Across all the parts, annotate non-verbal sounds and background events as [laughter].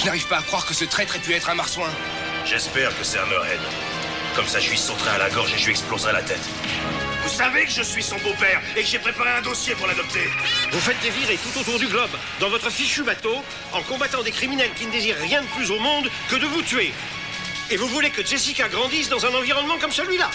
Je n'arrive pas à croire que ce traître ait pu être un marsouin. J'espère que c'est un Meurhead. Comme ça, je lui sauterai à la gorge et je lui exploserai la tête. Vous savez que je suis son beau-père et que j'ai préparé un dossier pour l'adopter. Vous faites des virées tout autour du globe, dans votre fichu bateau, en combattant des criminels qui ne désirent rien de plus au monde que de vous tuer. Et vous voulez que Jessica grandisse dans un environnement comme celui-là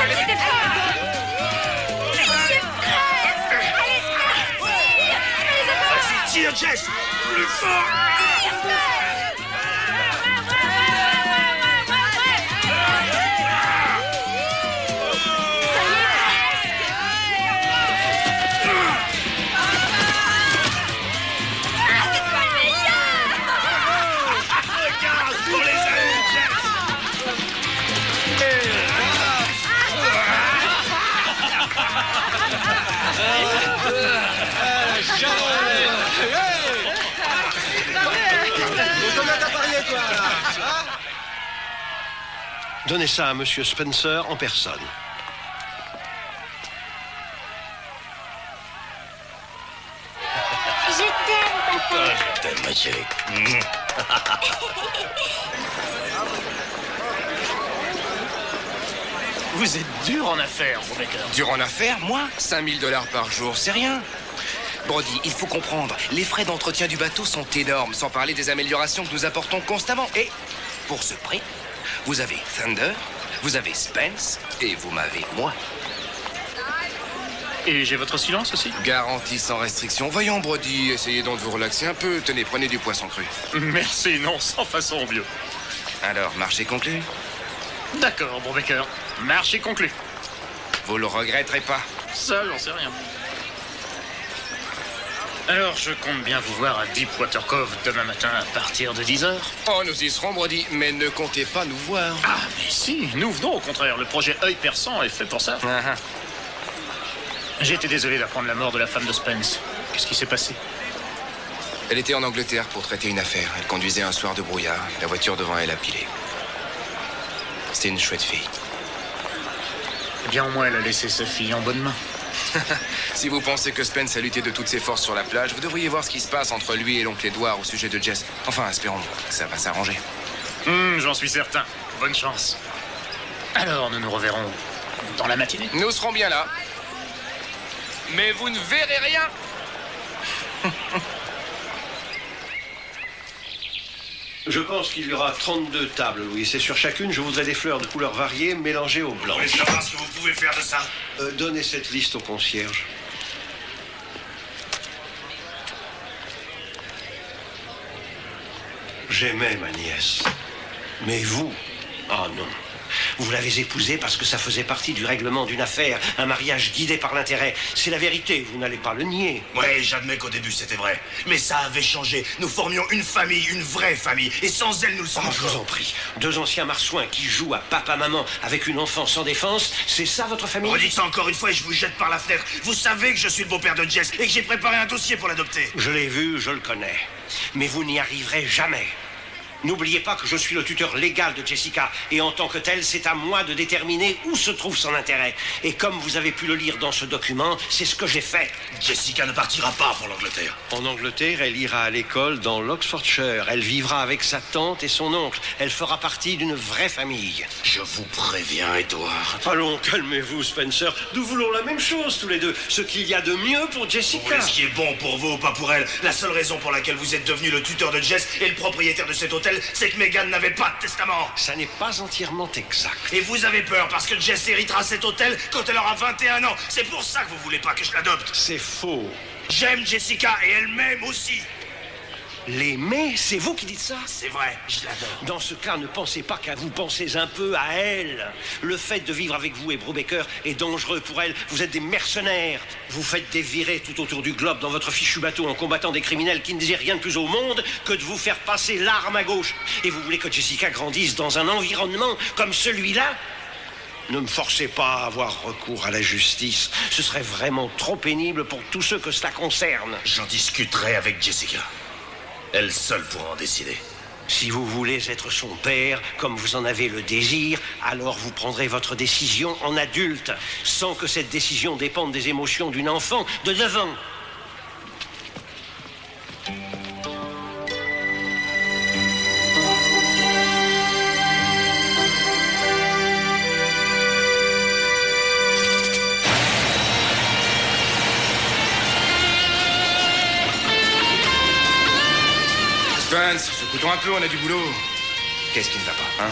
Allez, Vas-y, tire, Jess Plus fort Donnez ça à Monsieur Spencer en personne. Je t'aime, papa Ah, je t'aime, ma chérie. [laughs] Vous êtes dur en affaires, Brubaker. Dur en affaires, moi 5000 dollars par jour, c'est rien. Brody, il faut comprendre, les frais d'entretien du bateau sont énormes, sans parler des améliorations que nous apportons constamment. Et pour ce prix, vous avez Thunder, vous avez Spence, et vous m'avez moi. Et j'ai votre silence aussi Garantie sans restriction. Voyons, Brody, essayez donc de vous relaxer un peu. Tenez, prenez du poisson cru. Merci, non, sans façon, vieux. Alors, marché conclu D'accord, Brubaker. Marché conclu. Vous le regretterez pas. Ça, j'en sais rien. Alors, je compte bien vous voir à Deepwater Cove demain matin à partir de 10h. Oh, nous y serons, Brody, mais ne comptez pas nous voir. Ah, mais si, nous venons au contraire. Le projet œil perçant est fait pour ça. Ah, ah. J'ai été désolé d'apprendre la mort de la femme de Spence. Qu'est-ce qui s'est passé? Elle était en Angleterre pour traiter une affaire. Elle conduisait un soir de brouillard. La voiture devant elle a pilé. C'était une chouette fille. Eh bien, au moins, elle a laissé sa fille en bonne main. [laughs] Si vous pensez que Spence a lutté de toutes ses forces sur la plage, vous devriez voir ce qui se passe entre lui et l'oncle Edouard au sujet de Jess. Enfin, espérons que ça va s'arranger. Hum, J'en suis certain. Bonne chance. Alors, nous nous reverrons dans la matinée. Nous serons bien là. Mais vous ne verrez rien. [laughs] Je pense qu'il y aura 32 tables, Louis. C'est sur chacune, je voudrais des fleurs de couleurs variées mélangées au blanc. Vous voulez savoir ce que vous pouvez faire de ça Euh, donnez cette liste au concierge. J'aimais ma nièce. Mais vous? Ah non. Vous l'avez épousée parce que ça faisait partie du règlement d'une affaire, un mariage guidé par l'intérêt. C'est la vérité, vous n'allez pas le nier. Ouais, j'admets qu'au début c'était vrai. Mais ça avait changé. Nous formions une famille, une vraie famille. Et sans elle, nous le sommes Oh, je vous en prie. Deux anciens marsouins qui jouent à papa-maman avec une enfant sans défense, c'est ça votre famille? Redites ça encore une fois et je vous jette par la fenêtre. Vous savez que je suis le beau-père de Jess et que j'ai préparé un dossier pour l'adopter. Je l'ai vu, je le connais. Mais vous n'y arriverez jamais. N'oubliez pas que je suis le tuteur légal de Jessica, et en tant que tel, c'est à moi de déterminer où se trouve son intérêt. Et comme vous avez pu le lire dans ce document, c'est ce que j'ai fait. Jessica ne partira pas pour l'Angleterre. En Angleterre, elle ira à l'école dans l'Oxfordshire. Elle vivra avec sa tante et son oncle. Elle fera partie d'une vraie famille. Je vous préviens, Edouard. Allons, calmez-vous, Spencer. Nous voulons la même chose tous les deux. Ce qu'il y a de mieux pour Vous Jessica. voulez ce qui est bon pour vous ou pas pour elle La seule raison pour laquelle vous êtes devenu le tuteur de Jess et le propriétaire de cet hôtel, c'est que Megan n'avait pas de testament. Ça n'est pas entièrement exact. Et vous avez peur parce que Jess héritera cet hôtel quand elle aura 21 ans. C'est pour ça que vous voulez pas que je l'adopte. C'est faux. J'aime Jessica et elle m'aime aussi. L'aimer, c'est vous qui dites ça C'est vrai, je l'adore. Dans ce cas, ne pensez pas qu'à vous pensez un peu à elle. Le fait de vivre avec vous et Brubaker est dangereux pour elle. Vous êtes des mercenaires. Vous faites des virées tout autour du globe dans votre fichu bateau en combattant des criminels qui ne désirent rien de plus au monde que de vous faire passer l'arme à gauche. Et vous voulez que Jessica grandisse dans un environnement comme celui-là? Ne me forcez pas à avoir recours à la justice. Ce serait vraiment trop pénible pour tous ceux que cela concerne. J'en discuterai avec Jessica. Elle seule pourra en décider. Si vous voulez être son père, comme vous en avez le désir, alors vous prendrez votre décision en adulte, sans que cette décision dépende des émotions d'une enfant de 9 ans. Spence, secoue-toi un peu, on a du boulot. Qu'est-ce qui ne va pas, hein?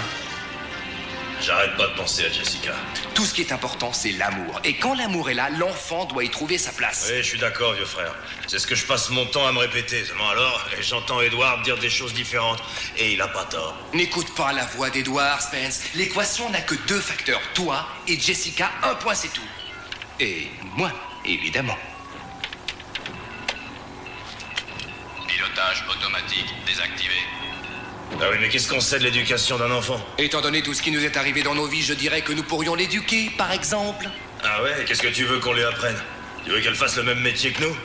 J'arrête pas de penser à Jessica. Tout ce qui est important, c'est l'amour. Et quand l'amour est là, l'enfant doit y trouver sa place. Oui, je suis d'accord, vieux frère. C'est ce que je passe mon temps à me répéter. Seulement alors, j'entends Edward dire des choses différentes. Et il a pas tort. N'écoute pas la voix d'Edward, Spence. L'équation n'a que deux facteurs, toi et Jessica. Un point, c'est tout. Et moi, évidemment. Pilotage automatique désactivé. Ah oui, mais qu'est-ce qu'on sait de l'éducation d'un enfant Étant donné tout ce qui nous est arrivé dans nos vies, je dirais que nous pourrions l'éduquer, par exemple. Ah ouais Qu'est-ce que tu veux qu'on lui apprenne Tu veux qu'elle fasse le même métier que nous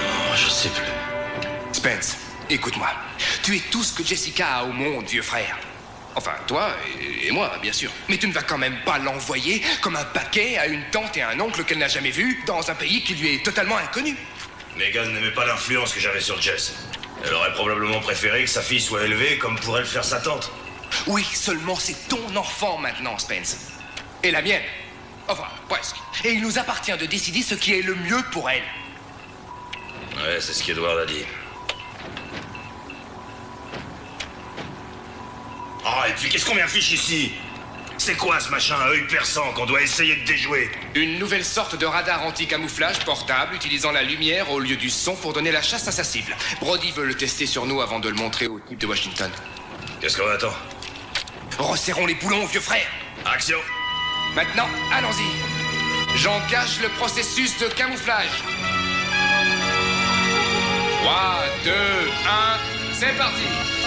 Oh, je sais plus. Spence, écoute-moi. Tu es tout ce que Jessica a au monde, vieux frère. Enfin, toi et, et moi, bien sûr. Mais tu ne vas quand même pas l'envoyer comme un paquet à une tante et un oncle qu'elle n'a jamais vu dans un pays qui lui est totalement inconnu. Megan n'aimait pas l'influence que j'avais sur Jess. Elle aurait probablement préféré que sa fille soit élevée comme pourrait le faire sa tante. Oui, seulement c'est ton enfant maintenant, Spence. Et la mienne. Enfin, presque. Et il nous appartient de décider ce qui est le mieux pour elle. Ouais, c'est ce qu'Edward a dit. Et puis qu'est-ce qu'on m'affiche ici C'est quoi ce machin à œil perçant qu'on doit essayer de déjouer Une nouvelle sorte de radar anti-camouflage portable utilisant la lumière au lieu du son pour donner la chasse à sa cible. Brody veut le tester sur nous avant de le montrer au type de Washington. Qu'est-ce qu'on attend Resserrons les boulons, vieux frère. Action Maintenant, allons-y. J'engage le processus de camouflage. 3, 2, 1, c'est parti.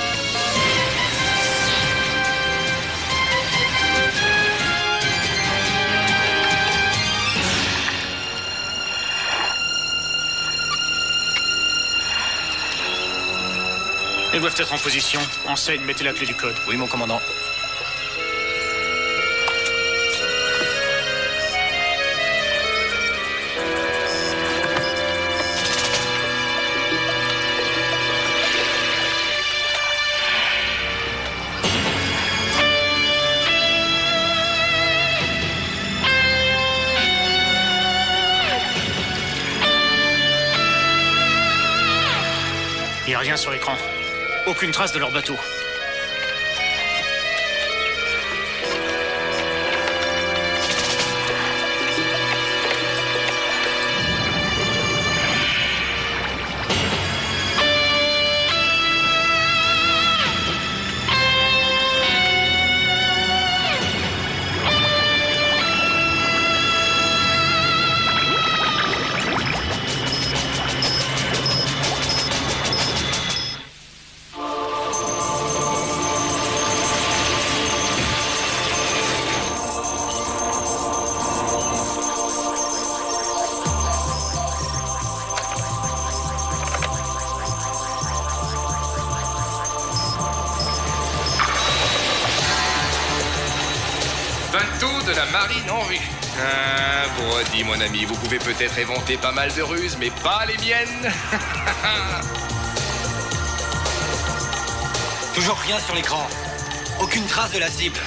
Ils doivent être en position. Enseigne, mettez la clé du code. Oui, mon commandant. Il n'y a rien sur l'écran. Aucune trace de leur bateau. Peut-être éventer pas mal de ruses, mais pas les miennes. [laughs] Toujours rien sur l'écran. Aucune trace de la cible.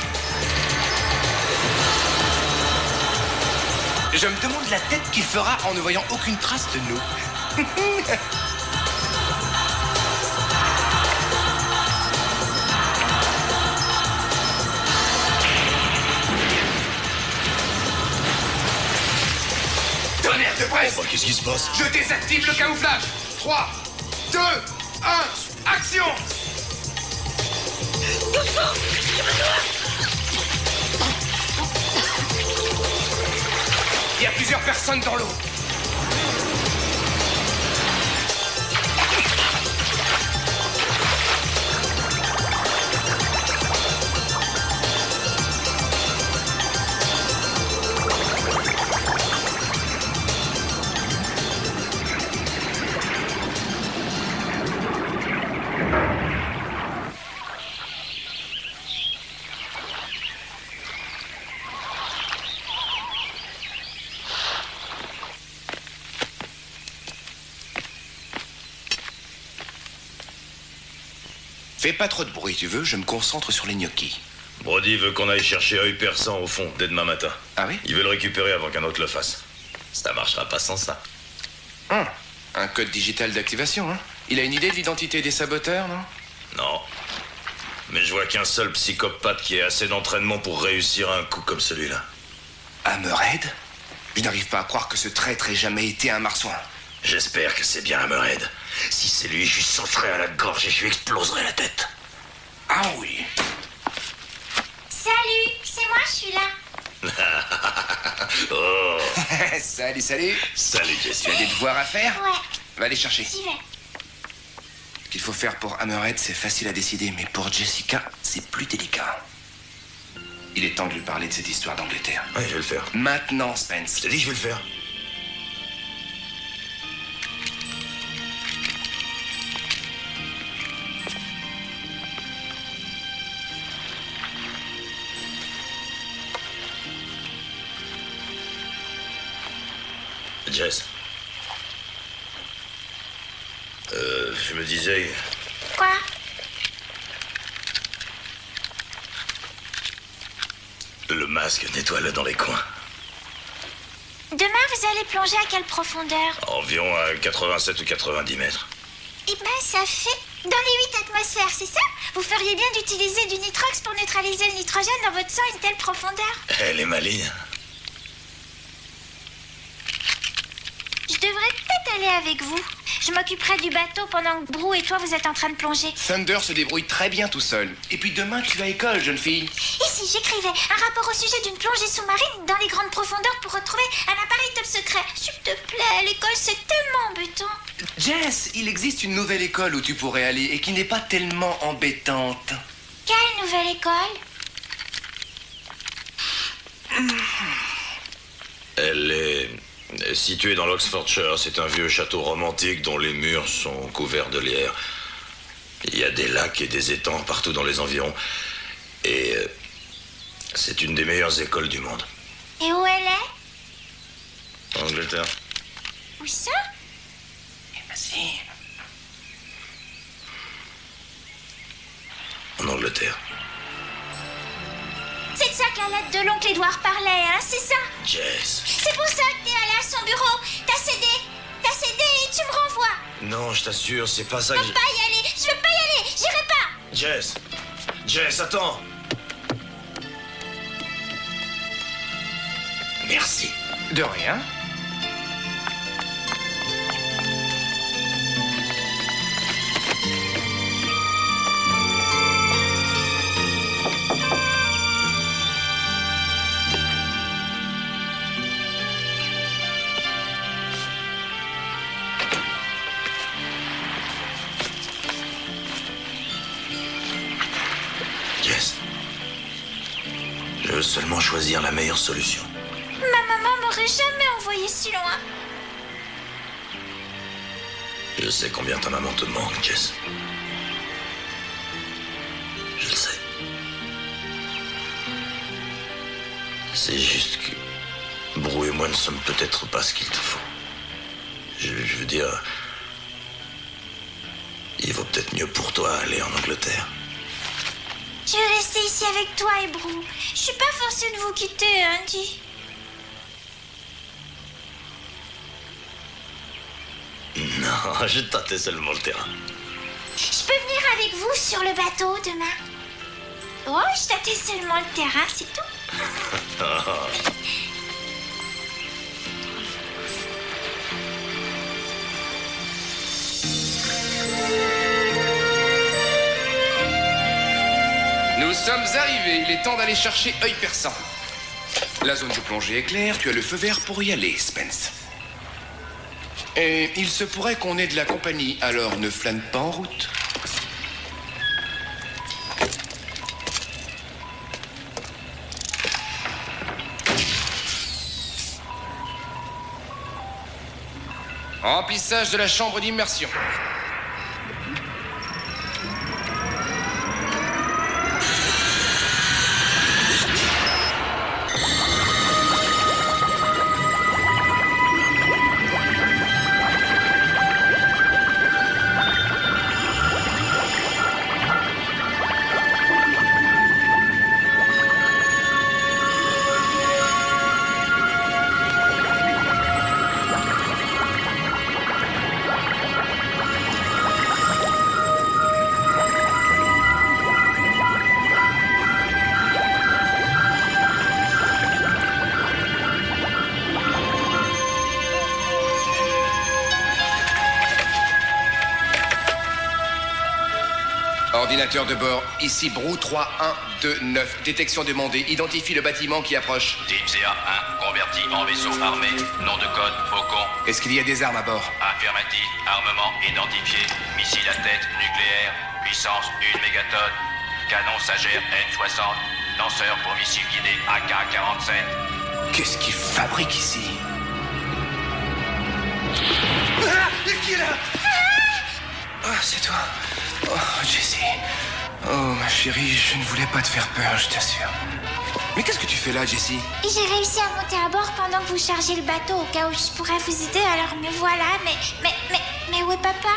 Je me demande la tête qu'il fera en ne voyant aucune trace de nous. [laughs] qu'est-ce qui se passe Je désactive le camouflage 3, 2, 1, action Il y a plusieurs personnes dans l'eau. Pas trop de bruit, tu veux, je me concentre sur les gnocchis. Brody veut qu'on aille chercher œil perçant au fond dès demain matin. Ah oui? Il veut le récupérer avant qu'un autre le fasse. Ça marchera pas sans ça. Hum, Un code digital d'activation, hein Il a une idée de l'identité des saboteurs, non? Non. Mais je vois qu'un seul psychopathe qui ait assez d'entraînement pour réussir un coup comme celui-là. Hammerhead? Je n'arrive pas à croire que ce traître ait jamais été un marsouin. J'espère que c'est bien Hammerhead. Si c'est lui, je lui sauterai à la gorge et je lui exploserai la tête. Ah oui Salut, c'est moi, je suis là. [laughs] Oh, [laughs] Salut, salut salut Jessie. Tu as des devoirs à faire Ouais, Va les chercher. j'y vais. Ce qu'il faut faire pour Hammerhead, c'est facile à décider, mais pour Jessica, c'est plus délicat. Il est temps de lui parler de cette histoire d'Angleterre. Ouais, je vais le faire. Maintenant, Spence. Je t'ai dit que je vais le faire. Jess. Euh, je me disais, Quoi? Le masque, nettoie-le dans les coins. Demain, vous allez plonger à quelle profondeur? Environ à 87 ou 90 mètres. Eh ben, ça fait dans les 8 atmosphères, c'est ça? Vous feriez bien d'utiliser du nitrox pour neutraliser le nitrogène dans votre sang à une telle profondeur. Elle est maligne. Je devrais peut-être aller avec vous. Je m'occuperai du bateau pendant que Brou et toi vous êtes en train de plonger. Thunder se débrouille très bien tout seul. Et puis demain, tu vas à école, jeune fille. Et si j'écrivais un rapport au sujet d'une plongée sous-marine dans les grandes profondeurs pour retrouver un appareil top secret S'il te plaît, l'école c'est tellement embêtant. Jess, il existe une nouvelle école où tu pourrais aller et qui n'est pas tellement embêtante. Quelle nouvelle école? Elle est située dans l'Oxfordshire. C'est un vieux château romantique dont les murs sont couverts de lierre. Il y a des lacs et des étangs partout dans les environs. Et euh, c'est une des meilleures écoles du monde. Et où elle est? En Angleterre. Où ça? Vas-y. En Angleterre. C'est de ça que la lettre de l'oncle Édouard parlait, hein, c'est ça Jess. C'est pour ça que t'es allé à son bureau. T'as cédé. T'as cédé et tu me renvoies. Non, je t'assure, c'est pas ça Je que veux j'ai- pas y aller. Je veux pas y aller. J'irai pas. Jess. Jess, attends. Merci. De rien. Seulement choisir la meilleure solution. Ma maman m'aurait jamais envoyé si loin. Je sais combien ta maman te manque, Jess. Je le sais. C'est juste que Brou et moi ne sommes peut-être pas ce qu'il te faut. Je, je veux dire, il vaut peut-être mieux pour toi aller en Angleterre. Je vais rester ici avec toi, Hébrou. Je suis pas forcée de vous quitter, hein, dis. [laughs] Non, je tâtais seulement le terrain. Je peux venir avec vous sur le bateau demain. Oh, je tâtais seulement le terrain, c'est tout. [laughs] [laughs] Nous sommes arrivés. Il est temps d'aller chercher œil perçant. La zone de plongée est claire. Tu as le feu vert pour y aller, Spence. Et il se pourrait qu'on ait de la compagnie, alors ne flâne pas en route. Remplissage de la chambre d'immersion. Ordinateur de bord, ici Brou 3129. Détection demandée. Identifie le bâtiment qui approche. Type CA1, converti en vaisseau armé. Nom de code, Faucon. Est-ce qu'il y a des armes à bord? Affirmatif, armement identifié. Missile à tête nucléaire. Puissance 1 mégatonne. Canon Sagère N60. Lanceur pour missile guidé AK-47. Qu'est-ce qu'ils fabriquent ici? Ah, c'est toi. Oh, Jessie. Oh, ma chérie, je ne voulais pas te faire peur, je t'assure. Mais qu'est-ce que tu fais là, Jessie J'ai réussi à monter à bord pendant que vous chargez le bateau au cas où je pourrais vous aider, alors me voilà. Mais, mais, mais, mais où est papa?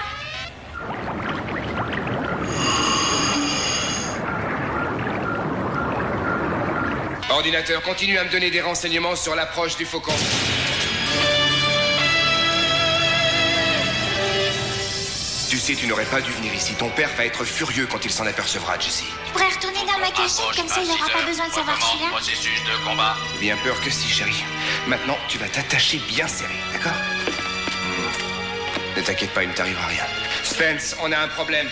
Ordinateur, continue à me donner des renseignements sur l'approche du faucon. Tu sais, tu n'aurais pas dû venir ici. Ton père va être furieux quand il s'en apercevra, Jessie. Je pourrais retourner dans ma cachette, Approche comme ça il n'aura pas besoin de savoir que je suis là. Processus de combat. Bien peur que si, chérie. Maintenant, tu vas t'attacher bien serré, d'accord? Ne t'inquiète pas, il ne t'arrivera rien. Spence, on a un problème.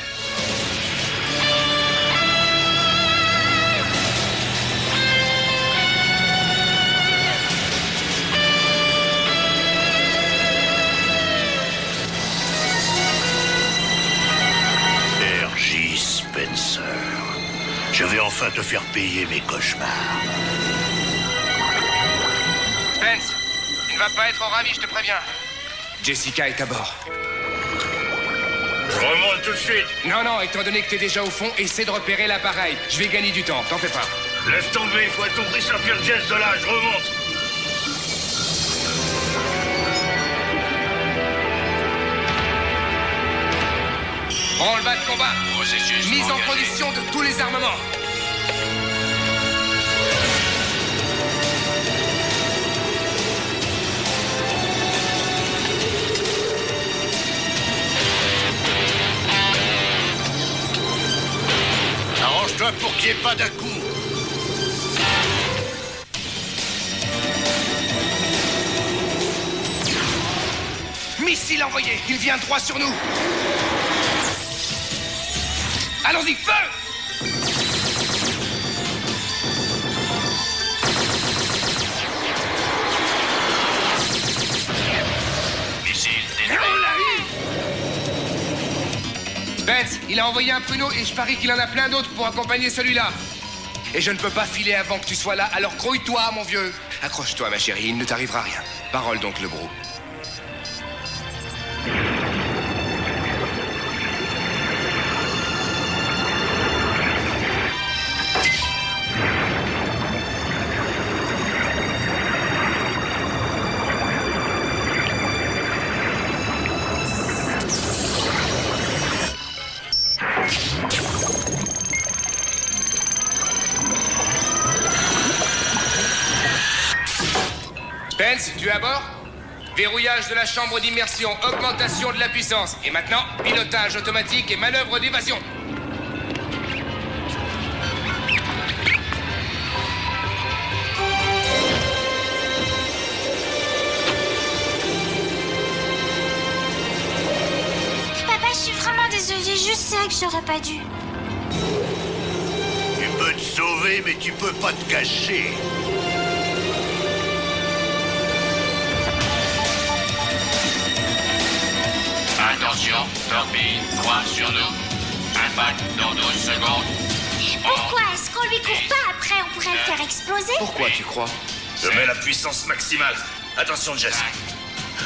Enfin te faire payer mes cauchemars. Spence, il ne va pas être ravi, je te préviens. Jessica est à bord. Je remonte tout de suite. Non, non, étant donné que t'es déjà au fond, essaie de repérer l'appareil. Je vais gagner du temps, t'en fais pas. Laisse tomber, il faut prix sortir Jess de là, je remonte. Branle-bas de combat. Processus Mise en condition de tous les armements. Pour qu'il n'y ait pas d'un-coup. Missile envoyé. Il vient droit sur nous. Allons-y, feu Il a envoyé un pruneau et je parie qu'il en a plein d'autres pour accompagner celui-là. Et je ne peux pas filer avant que tu sois là, alors grouille-toi, mon vieux. Accroche-toi, ma chérie, il ne t'arrivera rien. Parole donc, le brou. Spence, tu es à bord Verrouillage de la chambre d'immersion, augmentation de la puissance. Et maintenant, pilotage automatique et manœuvre d'évasion. Papa, je suis vraiment désolée. Je sais que j'aurais pas dû. Tu peux te sauver, mais tu peux pas te cacher. Attention, torpille, droit sur nous. Impact dans 12 secondes. Pourquoi est-ce qu'on lui court pas après On pourrait le faire exploser. Pourquoi tu crois Je mets la puissance maximale. Attention, Jess.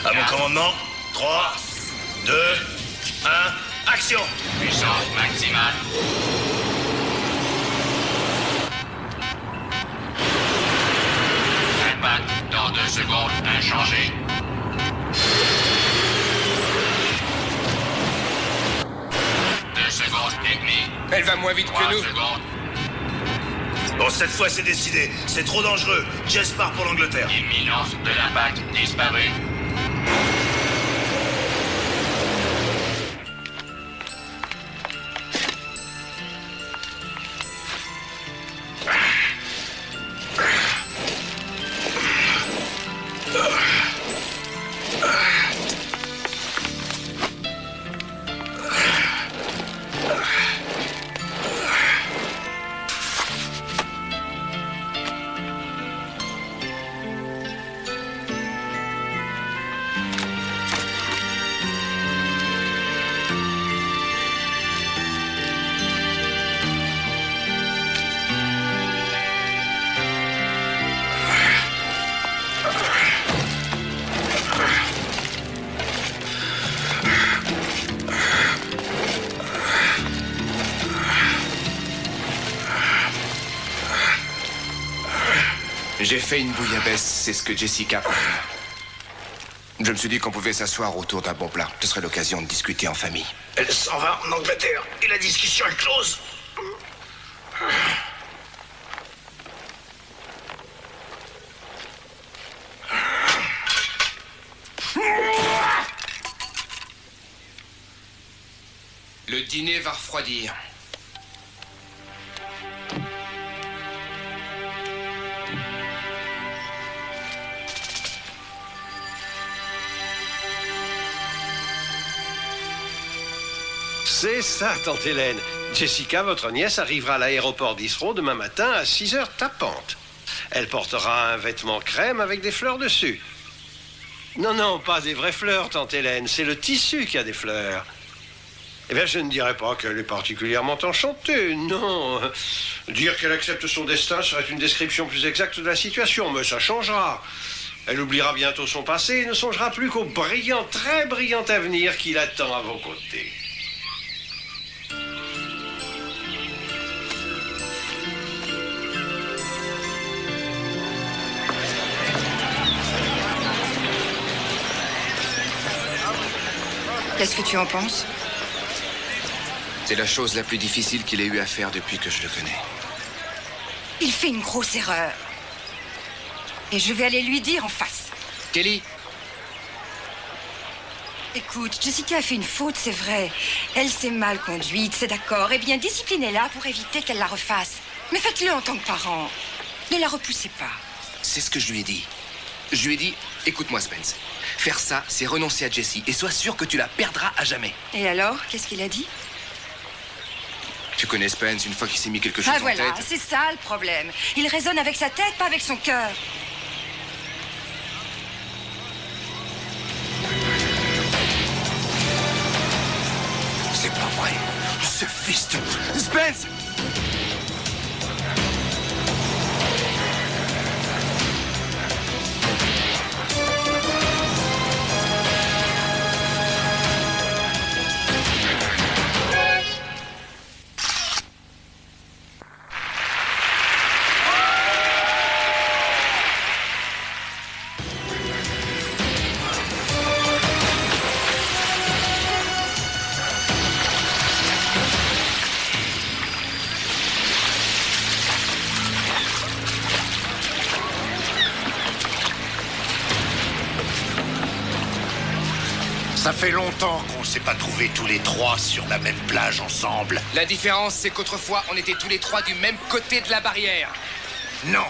À mon commandement, 3, 2, 1, action Puissance maximale. Impact dans 2 secondes, inchangé. Deux secondes et demie. Elle va moins vite que nous. Bon, cette fois, c'est décidé. C'est trop dangereux. Jess part pour l'Angleterre. Imminence de l'impact disparu. J'ai fait une bouillabaisse, c'est ce que Jessica. Je me suis dit qu'on pouvait s'asseoir autour d'un bon plat. Ce serait l'occasion de discuter en famille. Elle s'en va en Angleterre et la discussion est close. Le dîner va refroidir. C'est ça, tante Hélène. Jessica, votre nièce, arrivera à l'aéroport d'Israël demain matin à 6 heures tapantes. Elle portera un vêtement crème avec des fleurs dessus. Non, non, pas des vraies fleurs, tante Hélène. C'est le tissu qui a des fleurs. Eh bien, je ne dirais pas qu'elle est particulièrement enchantée, non. Dire qu'elle accepte son destin serait une description plus exacte de la situation, mais ça changera. Elle oubliera bientôt son passé et ne songera plus qu'au brillant, très brillant avenir qui l'attend à vos côtés. Qu'est-ce que tu en penses C'est la chose la plus difficile qu'il ait eu à faire depuis que je le connais. Il fait une grosse erreur. Et je vais aller lui dire en face. Kelly, Écoute, Jessica a fait une faute, c'est vrai. Elle s'est mal conduite, c'est d'accord. Eh bien, disciplinez-la pour éviter qu'elle la refasse. Mais faites-le en tant que parent. Ne la repoussez pas. c'est ce que je lui ai dit. Je lui ai dit, écoute-moi Spence, faire ça, c'est renoncer à Jessie et sois sûr que tu la perdras à jamais. Et alors, qu'est-ce qu'il a dit? Tu connais Spence, une fois qu'il s'est mis quelque chose Ah en voilà, tête. c'est ça le problème. Il raisonne avec sa tête, pas avec son cœur. C'est pas vrai. Ce fils de... Spence tous les trois sur la même plage ensemble. La différence, c'est qu'autrefois, on était tous les trois du même côté de la barrière. Non.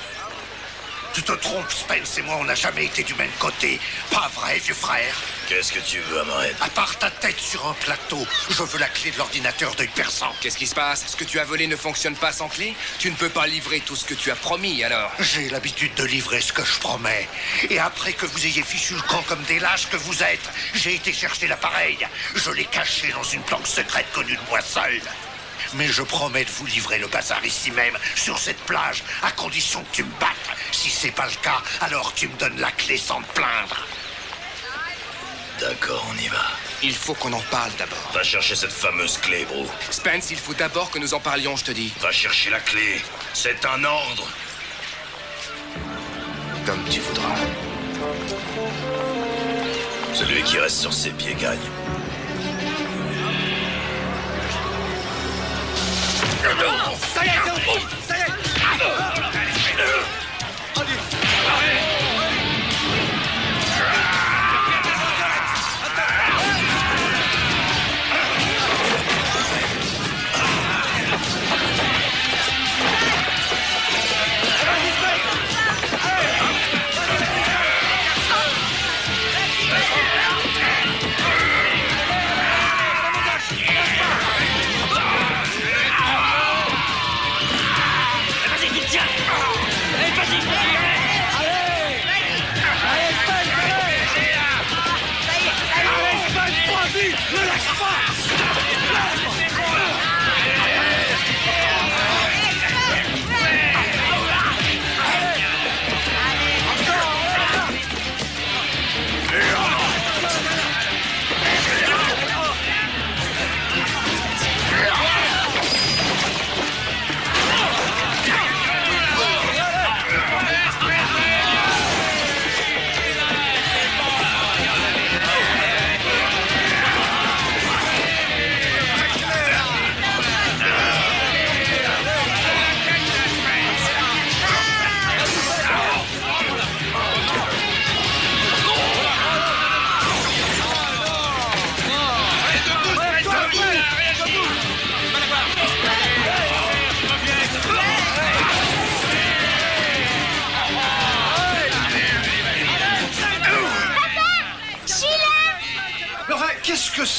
Tu te trompes, Spence et moi, on n'a jamais été du même côté. Pas vrai, vieux frère? Qu'est-ce que tu veux, Amored À part ta tête sur un plateau, je veux la clé de l'ordinateur d'œil perçant. Qu'est-ce qui se passe? Ce que tu as volé ne fonctionne pas sans clé? Tu ne peux pas livrer tout ce que tu as promis, alors J'ai l'habitude de livrer ce que je promets. Et après que vous ayez fichu le camp comme des lâches que vous êtes, j'ai été chercher l'appareil. Je l'ai caché dans une planque secrète connue de moi seul. Mais je promets de vous livrer le bazar ici même, sur cette plage, à condition que tu me battes. Si c'est pas le cas, alors tu me donnes la clé sans te plaindre. D'accord, on y va. Il faut qu'on en parle d'abord. Va chercher cette fameuse clé, bro. Spence, il faut d'abord que nous en parlions, je te dis. Va chercher la clé. C'est un ordre. Comme tu voudras. Celui qui reste sur ses pieds gagne. Ça y est, c'est au bout Ça y est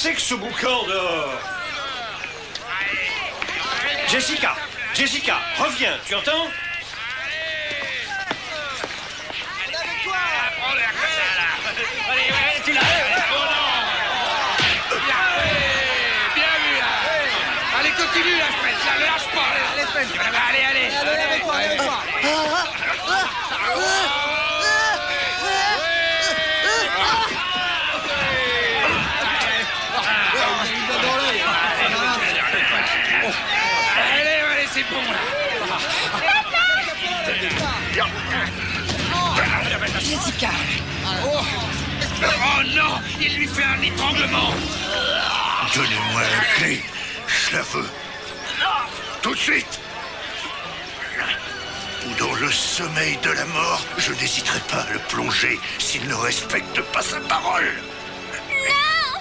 c'est que ce boucan dehors Jessica Jessica, reviens, tu entends Allez, continue, là, Spence, là, ne lâche pas Allez, Spence Allez, allez. Allez, avec toi, avec toi. Allez, allez, c'est bon, là Jessica Oh non Il lui fait un étranglement Donnez-moi la clé. Je la veux. Tout de suite. Ou dans le sommeil de la mort, je n'hésiterai pas à le plonger s'il ne respecte pas sa parole. Non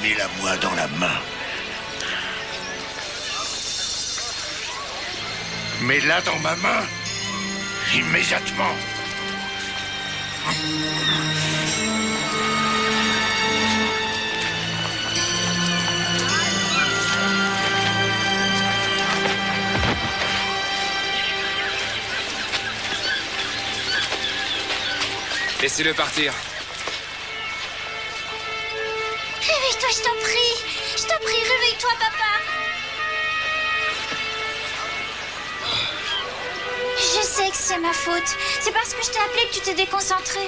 Mets-la-moi dans la main. Mets-la dans ma main. Immédiatement. Laissez-le partir. C'est ma faute. C'est parce que je t'ai appelé que tu t'es déconcentré.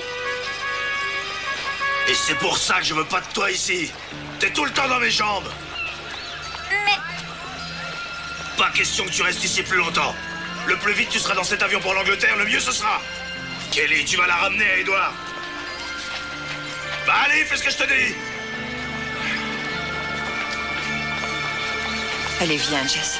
Et c'est pour ça que je veux pas de toi ici. T'es tout le temps dans mes jambes. Mais Pas question que tu restes ici plus longtemps. Le plus vite tu seras dans cet avion pour l'Angleterre, le mieux ce sera. Kelly, tu vas la ramener à Edouard. Bah allez, fais ce que je te dis. Allez, viens, Jess.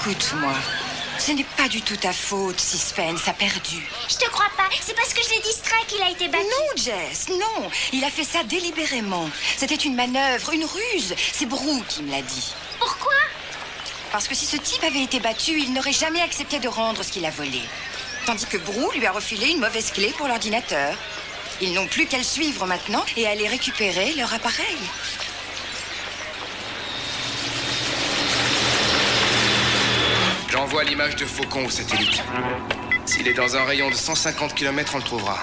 Écoute-moi. Ce n'est pas du tout ta faute si Spence a perdu. je te crois pas. C'est parce que je l'ai distrait qu'il a été battu. Non, Jess, non. Il a fait ça délibérément. C'était une manœuvre, une ruse. C'est Brou qui me l'a dit. Pourquoi? Parce que si ce type avait été battu, il n'aurait jamais accepté de rendre ce qu'il a volé. Tandis que Brou lui a refilé une mauvaise clé pour l'ordinateur. Ils n'ont plus qu'à le suivre maintenant et aller récupérer leur appareil. L'image de Faucon au satellite. S'il est dans un rayon de 150 km, on le trouvera.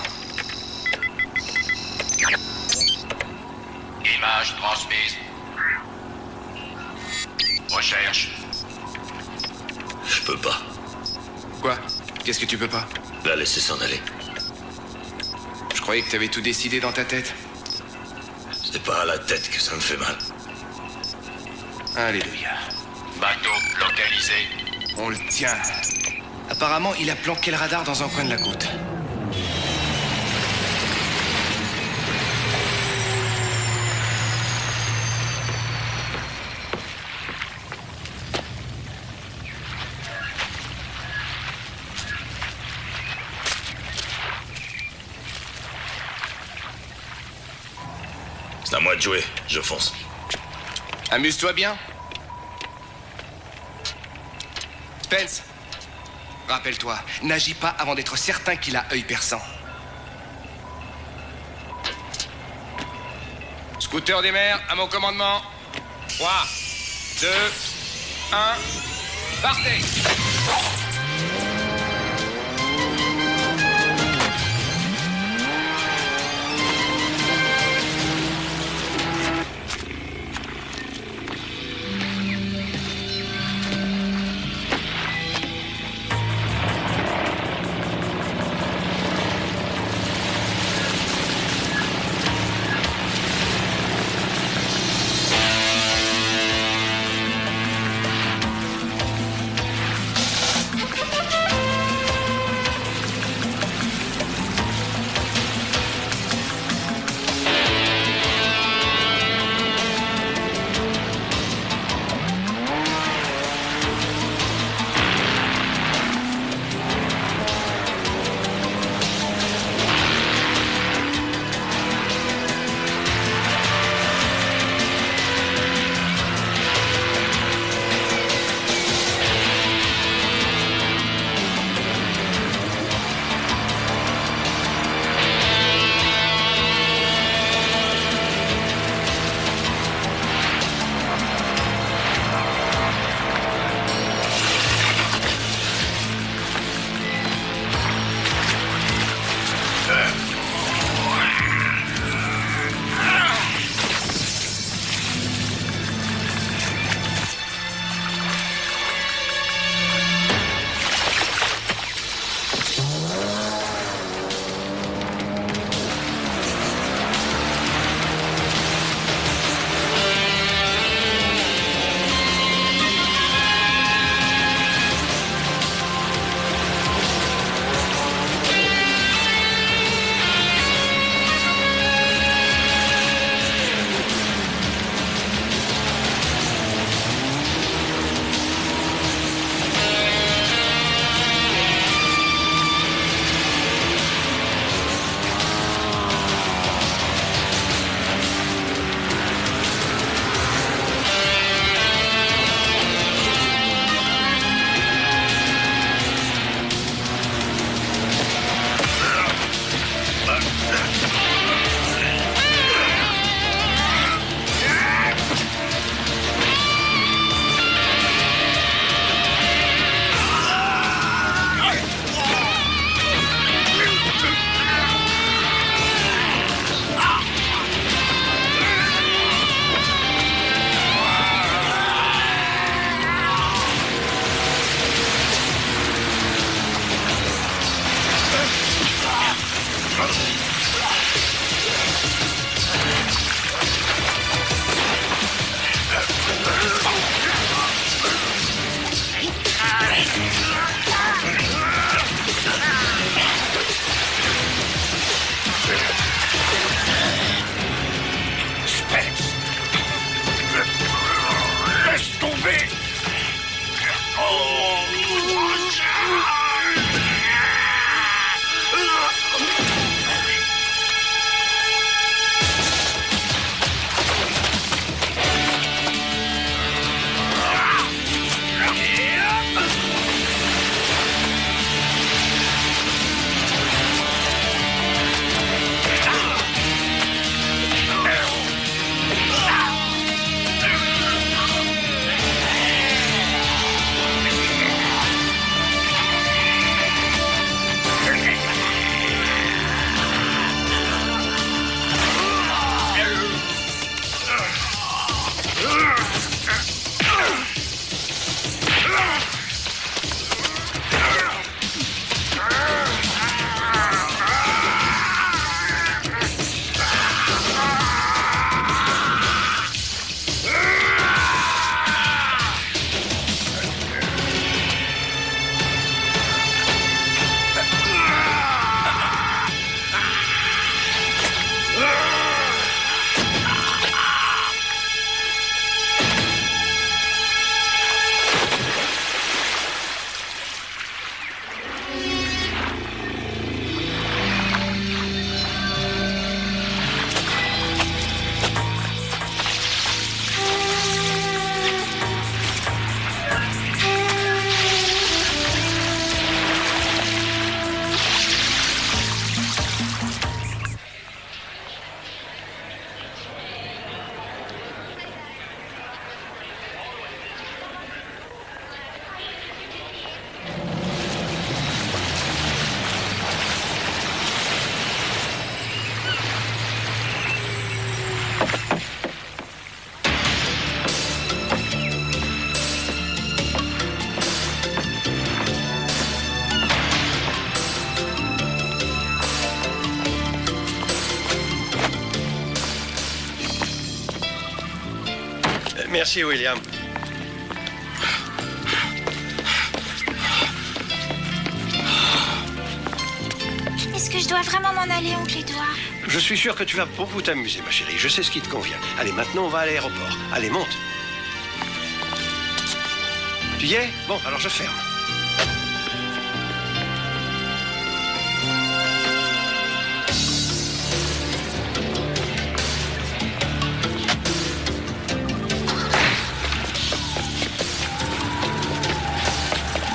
Image transmise. Recherche. Je peux pas. Quoi? Qu'est-ce que tu peux pas? La laisser s'en aller. Je croyais que t'avais tout décidé dans ta tête. C'est pas à la tête que ça me fait mal. Alléluia. Bateau localisé. On le tient. Apparemment, il a planqué le radar dans un coin de la côte. C'est à moi de jouer. Je fonce. Amuse-toi bien. Spence, rappelle-toi, n'agis pas avant d'être certain qu'il a œil perçant. Scooter des mers, à mon commandement. 3, 2, 1, partez Merci, William. Est-ce que je dois vraiment m'en aller, oncle Édouard? Je suis sûr que tu vas beaucoup t'amuser, ma chérie. Je sais ce qui te convient. Allez, maintenant, on va à l'aéroport. Allez, monte. Tu y es? Bon, alors je ferme.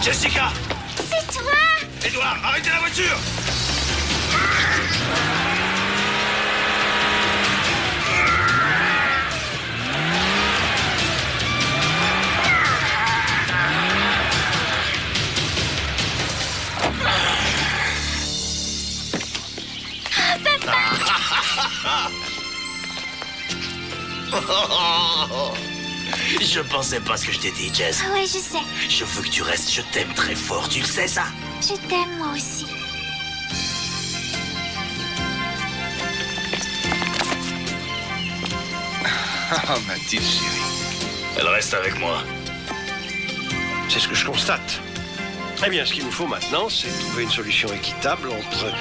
Jessica. C'est toi Edouard, arrêtez la voiture [laughs] Je pensais pas ce que je t'ai dit, Jess. Ah ouais, je sais. Je veux que tu restes, je t'aime très fort, tu le sais ça Je t'aime, moi aussi. Oh, ma petite chérie. Elle reste avec moi. C'est ce que je constate. Eh bien, ce qu'il nous faut maintenant, c'est trouver une solution équitable entre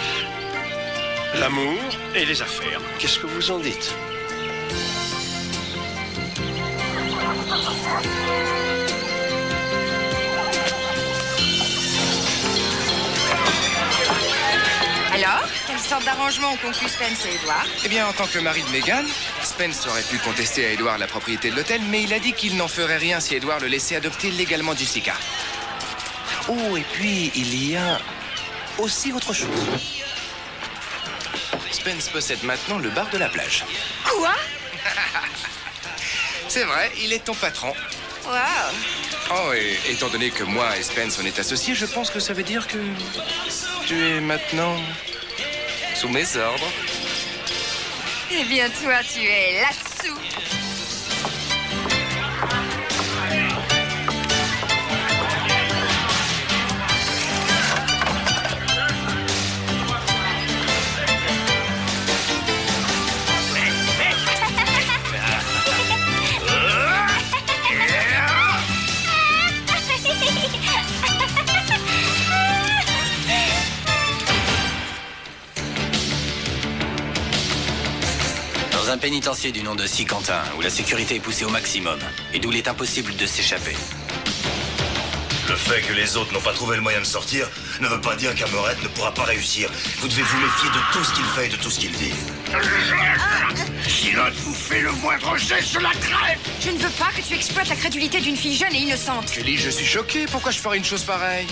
l'amour et les affaires. Qu'est-ce que vous en dites? Sorte d'arrangement ont conclu Spence et Edward Eh bien, en tant que mari de Meghan, Spence aurait pu contester à Edward la propriété de l'hôtel, mais il a dit qu'il n'en ferait rien si Edward le laissait adopter légalement Jessica. Oh, et puis, il y a aussi autre chose. Spence possède maintenant le bar de la plage. Quoi? [laughs] C'est vrai, il est ton patron. Waouh Oh, et étant donné que moi et Spence on est associés, je pense que ça veut dire que tu es maintenant sous mes ordres. Eh bien, toi, tu es là-dessous. Un pénitencier du nom de Sicantin, où la sécurité est poussée au maximum, et d'où il est impossible de s'échapper. Le fait que les autres n'ont pas trouvé le moyen de sortir ne veut pas dire qu'Amerette ne pourra pas réussir. Vous devez vous méfier de tout ce qu'il fait et de tout ce qu'il dit. Si l'autre vous fait le moindre geste, je la crève Je ne veux pas que tu exploites la crédulité d'une fille jeune et innocente. Kelly, je suis choqué. Pourquoi je ferais une chose pareille?